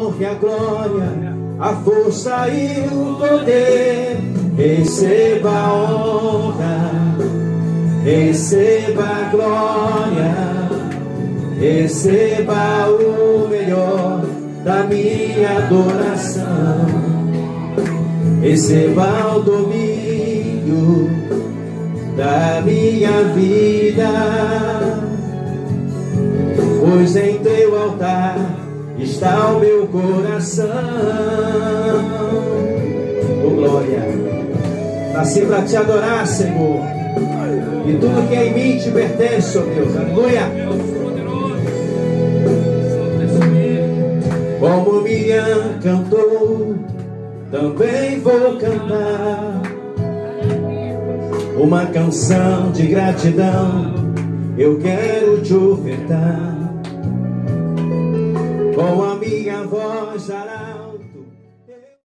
honra e a glória, a força e o poder. Receba a honra, receba a glória, receba o melhor da minha adoração. Receba o domínio da minha vida, pois em teu altar está o meu coração. Oh glória, nasci para te adorar, Senhor, e tudo que é em mim te pertence, oh Deus, aleluia. Como Miriam cantou, também vou cantar uma canção de gratidão. Eu quero te ofertar com a minha voz arauto.